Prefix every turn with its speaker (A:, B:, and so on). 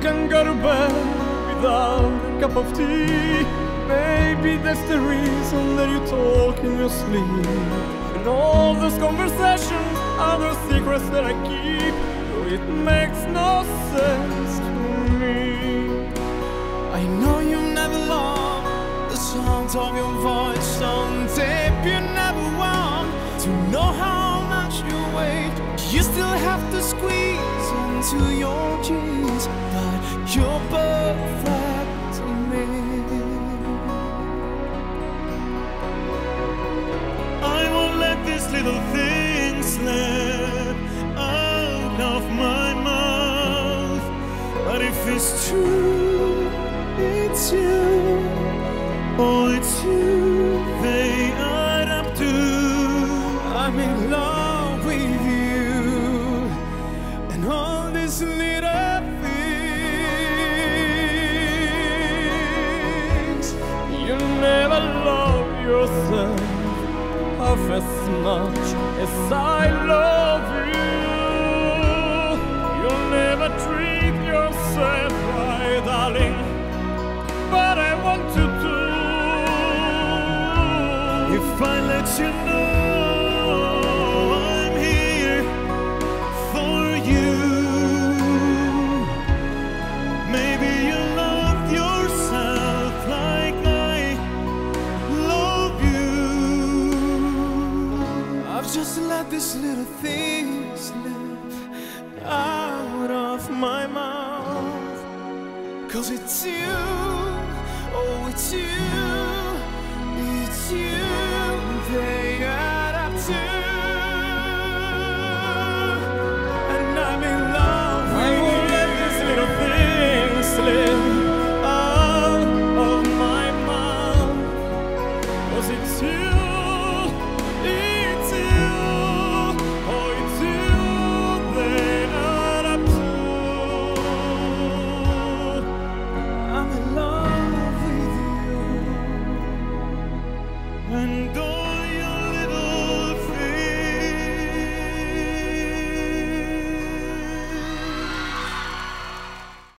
A: can go to bed without a cup of tea. Maybe that's the reason that you talk in your sleep. And all those conversations are the secrets that I keep. It makes no sense to me.
B: I know you never loved the sound of your voice on tape. You never want to know how much you weigh. You still have to squeeze into your jeans, but you're perfect slip out of my mouth. But if it's true, it's you. Oh, it's you.
A: Half as much as I love you. You'll never treat yourself right, darling. But I want to do.
B: If I let you know this little thing slip out of my mouth. Cause it's you, oh, it's you, it's you,